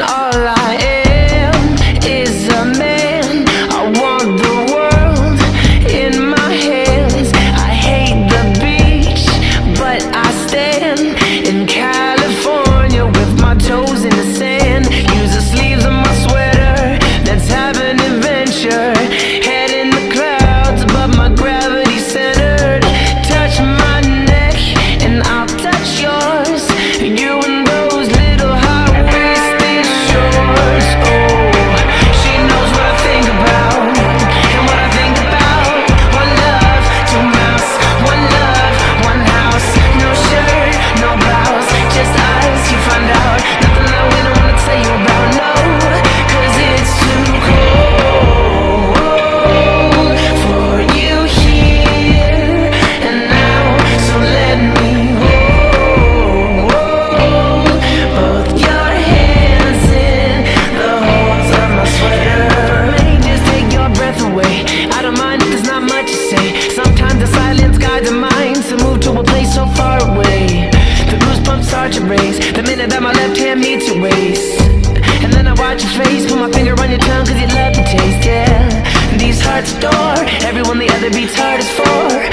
all I that you say. Sometimes the silence guides our minds To move to a place so far away. The goosebumps start to race. The minute that my left hand meets your waist. And then I watch your face. Put my finger on your tongue Cause you love the taste, yeah. These hearts adore Everyone the other beats hardest for.